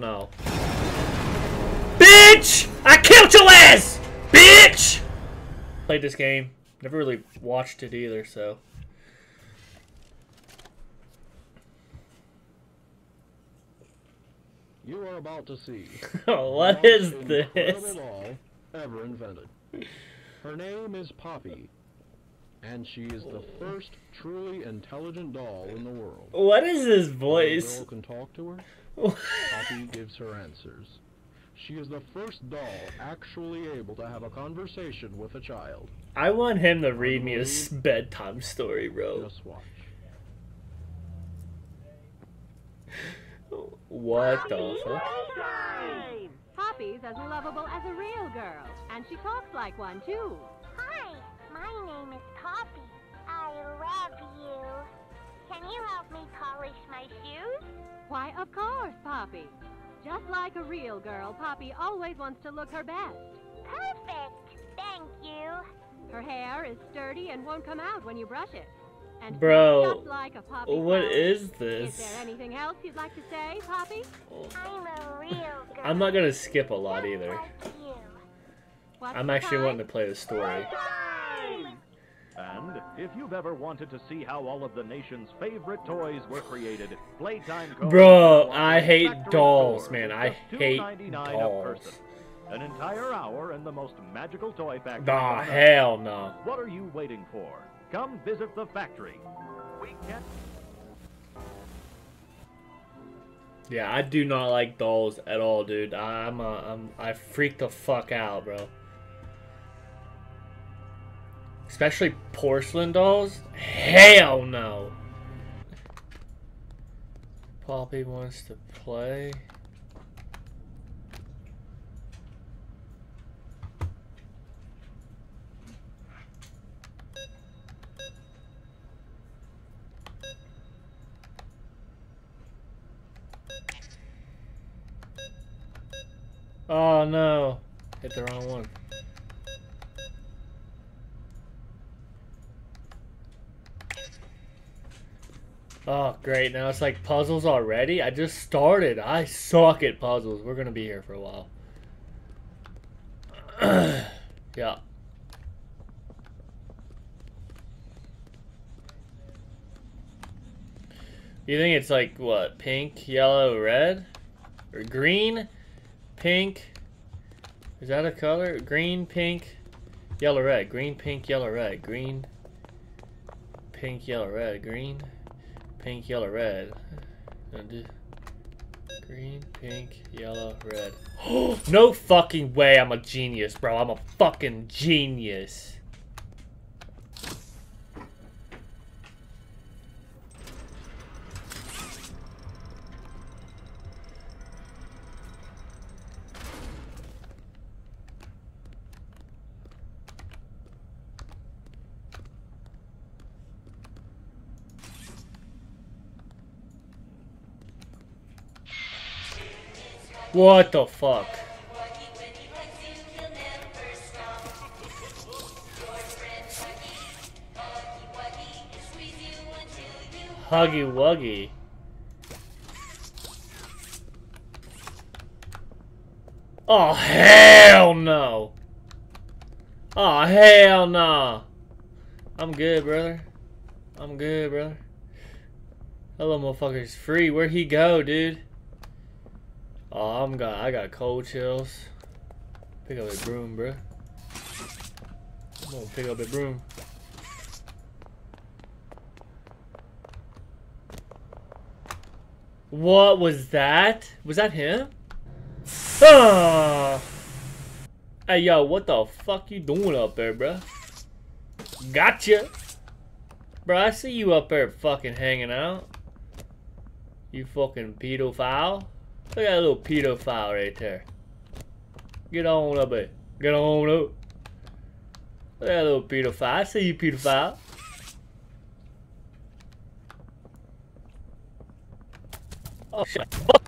no. Bitch! I killed your ass! Bitch! Played this game. Never really watched it either, so. You are about to see. Oh, what the is this? ever invented. Her name is Poppy, and she is the first truly intelligent doll in the world. What is this The voice? girl can talk to her. Poppy gives her answers. She is the first doll actually able to have a conversation with a child. I want him to read me a bedtime story, bro. Just watch. What the fuck? Poppy's as lovable as a real girl, and she talks like one too. Hi, my name is Poppy. I love you. Can you help me polish my shoes? Why, of course, Poppy. Just like a real girl, Poppy always wants to look her best. Perfect. Thank you. Her hair is sturdy and won't come out when you brush it. And Bro, just like a Poppy What flower. is Is there anything else you'd like to say, Poppy? I'm a real girl. I'm not gonna skip a lot just either. Like you. I'm actually time? wanting to play the story. And if you've ever wanted to see how all of the nation's favorite toys were created, Playtime Bro, I hate dolls, man. I hate $2.99 a dolls. person. An entire hour in the most magical toy factory. Nah, hell no. What are you waiting for? Come visit the factory. We can Yeah, I do not like dolls at all, dude. I'm, uh, I'm, I freak the fuck out, bro. Especially porcelain dolls. Hell no. Poppy wants to play. Oh no. Hit the wrong one. Oh, great. Now it's like puzzles already? I just started. I suck at puzzles. We're going to be here for a while. yeah. You think it's like, what, pink, yellow, red? Or green, pink? Is that a color? Green, pink, yellow, red. Green, pink, yellow, red. Green, pink, yellow, red. Green, pink, yellow, red. Green, pink, yellow, red. no fucking way I'm a genius, bro. I'm a fucking genius. What the fuck? Huggy Wuggy. Oh hell no! Oh hell no! I'm good, brother. I'm good, brother. Hello, motherfucker's free. Where'd he go, dude? Oh, I'm got. I got cold chills. Pick up a broom, bro. I'm gonna pick up a broom. What was that? Was that him? Ah! Hey, yo, what the fuck you doing up there, bruh? Gotcha! Bro, I see you up there fucking hanging out. You fucking pedophile. Look at that little pedophile right there. Get on up there. Get on up. Look at that little pedophile. I see you, pedophile. Oh shit. Oh.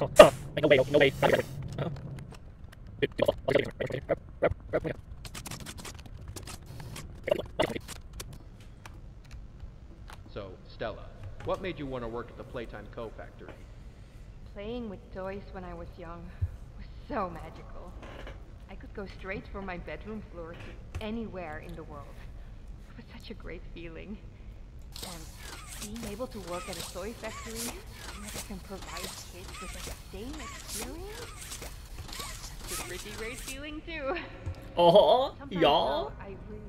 Oh, oh, no way, no way. Right here. Oh. Right here. Right here. Right here. Right here. Stella, what made you want to work at the Playtime Co. factory? Playing with toys when I was young was so magical. I could go straight from my bedroom floor to anywhere in the world. It was such a great feeling. And being able to work at a toy factory where I can provide kids with the same experience, that's a pretty great feeling too. Oh, Sometimes, y'all. though, I really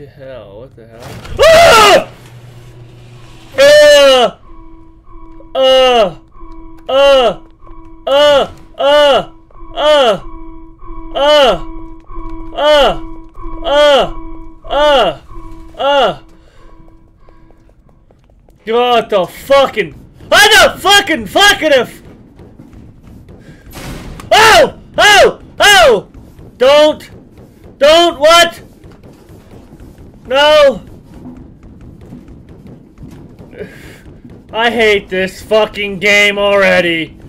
to hell. What the hell? Ah! Ah! Ah! Ah! Ah! ah! ah! ah! Ah! Ah! Ah! Ah! What the fucking... What the fucking fucking if... Oh! Oh! Oh! Don't! Don't! What? No! I hate this fucking game already.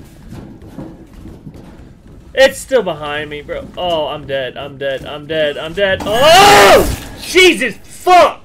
It's still behind me, bro. Oh, I'm dead. I'm dead. I'm dead. I'm dead. Oh! Jesus fuck!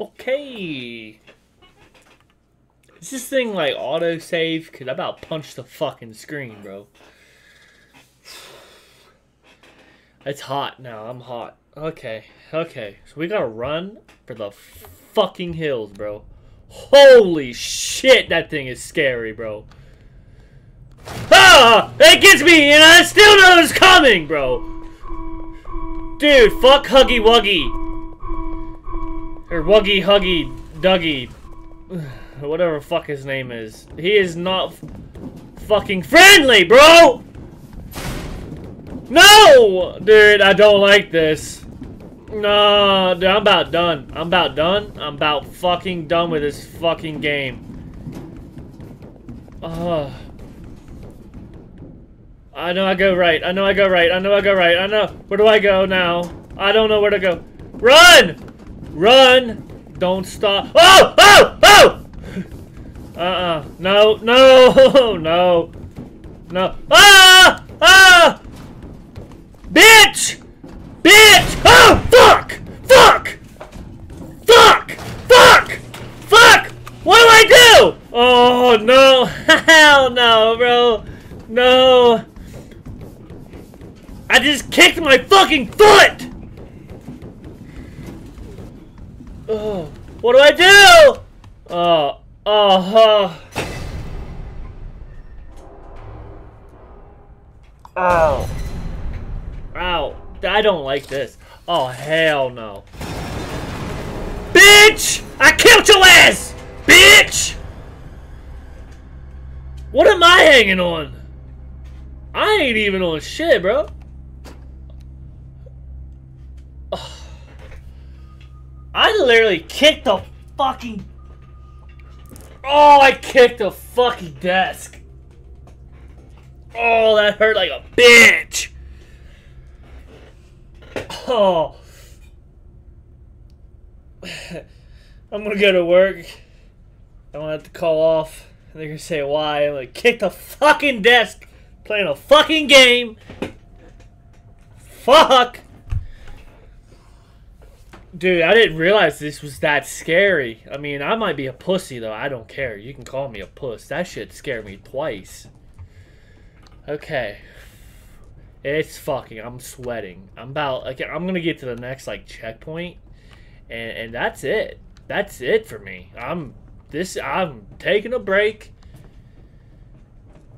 Okay. Is this thing like autosave? Cause I about punched the fucking screen, bro. It's hot now. I'm hot. Okay. Okay. So we gotta run for the fucking hills, bro. Holy shit, that thing is scary, bro. Ah! It gets me, and I still know it's coming, bro. Dude, fuck Huggy Wuggy. Or Wuggy Huggy Dougie. Whatever fuck his name is. He is not fucking friendly, bro! No! Dude, I don't like this. No, dude, I'm about done. I'm about done. I'm about fucking done with this fucking game. Ugh. I know I go right. I know I go right. I know I go right. I know. Where do I go now? I don't know where to go. Run! Run! Don't stop. Oh! Oh! Oh! Uh-uh. No, no, no. No. Ah! Ah! Bitch! Bitch! Oh, fuck! Fuck! Fuck! Fuck! Fuck! What do I do? Oh, no. Hell no, bro. No. I just kicked my fucking foot! What do I do? Oh, oh, uh. Ow. Ow. I don't like this. Oh, hell no. Bitch! I killed your ass! Bitch! What am I hanging on? I ain't even on shit, bro. Ugh. I literally kicked the fucking. Oh, I kicked the fucking desk. Oh, that hurt like a bitch. Oh. I'm gonna go to work. I'm gonna have to call off. They're gonna say why. I'm gonna kick the fucking desk Playing a fucking game. Fuck. Dude, I didn't realize this was that scary. I mean, I might be a pussy though. I don't care. You can call me a puss. That shit scared me twice. Okay. It's fucking. I'm sweating. I'm about. Like, I'm gonna get to the next like checkpoint, and and that's it. That's it for me. I'm this. I'm taking a break.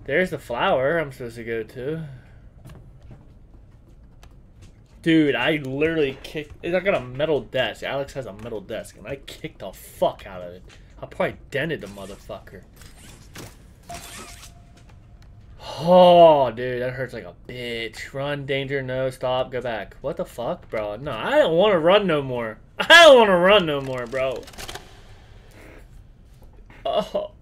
There's the flower I'm supposed to go to. Dude, I literally kicked. I got a metal desk. Alex has a metal desk, and I kicked the fuck out of it. I probably dented the motherfucker. Oh, dude, that hurts like a bitch. Run, danger, no, stop, go back. What the fuck, bro? No, I don't want to run no more. I don't want to run no more, bro. Oh.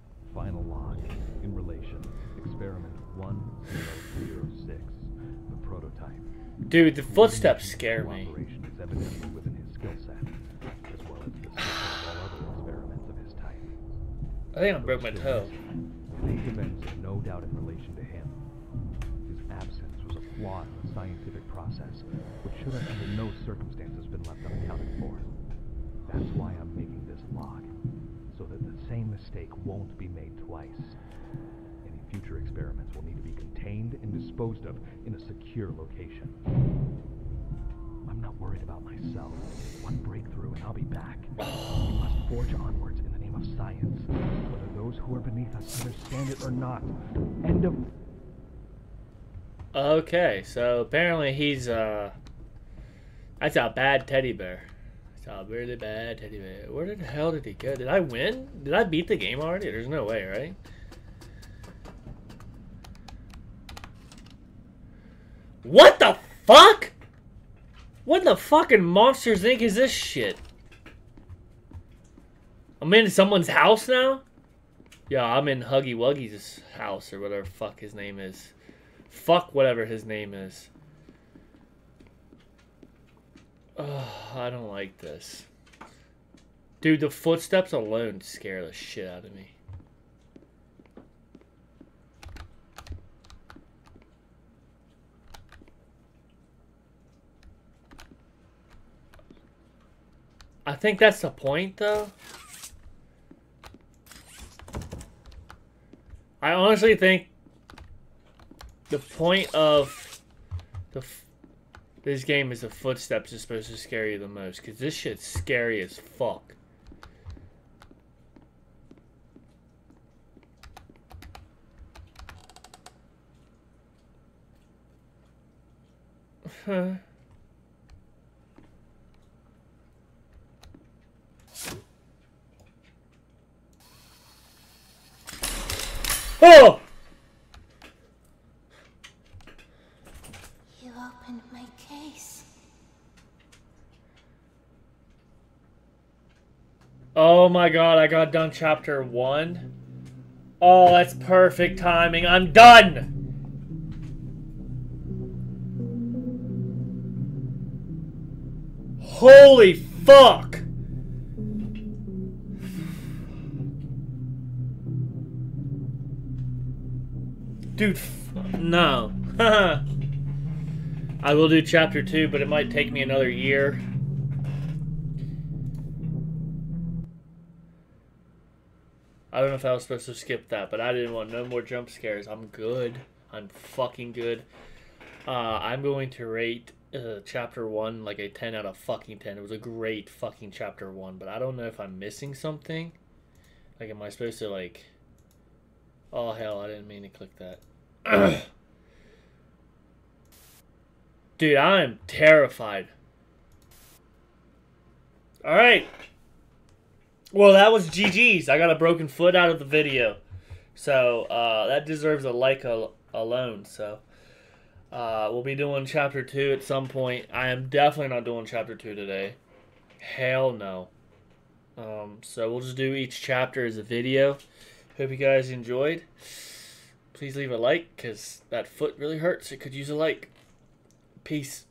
Dude, the footsteps scare me. Cooperation is evidently within his skill set, as well as the skill of all other experiments of his type. I think I broke my toe. These events are no doubt in relation to him. His absence was a flaw in the scientific process, which should have under no circumstances been left unaccounted for. That's why I'm making this log, so that the same mistake won't be made twice. Future experiments will need to be contained and disposed of in a secure location. I'm not worried about myself. One breakthrough and I'll be back. We must forge onwards in the name of science, whether those who are beneath us understand it or not. End of. Okay, so apparently he's uh that's a bad teddy bear. That's a really bad teddy bear. Where the hell did he go? Did I win? Did I beat the game already? There's no way, right? What the fuck? What the fucking Monsters Inc. is this shit? I'm in someone's house now? Yeah, I'm in Huggy Wuggy's house or whatever fuck his name is. Fuck whatever his name is. Ugh, I don't like this. Dude, the footsteps alone scare the shit out of me. I think that's the point, though. I honestly think the point of the this game is the footsteps is supposed to scare you the most because this shit's scary as fuck. Huh. Oh! You opened my case. Oh my god, I got done chapter one. Oh, that's perfect timing. I'm done! Holy fuck! Dude, no. I will do chapter two, but it might take me another year. I don't know if I was supposed to skip that, but I didn't want no more jump scares. I'm good. I'm fucking good. Uh, I'm going to rate uh, chapter one like a 10 out of fucking 10. It was a great fucking chapter one, but I don't know if I'm missing something. Like, am I supposed to, like. Oh, hell, I didn't mean to click that. Dude, I am terrified. Alright. Well, that was GG's. I got a broken foot out of the video. So, uh, that deserves a like al- alone. So, uh, we'll be doing chapter 2 at some point. I am definitely not doing chapter 2 today. Hell no. Um, so, we'll just do each chapter as a video. Hope you guys enjoyed. Please leave a like, because that foot really hurts. It could use a like. Peace.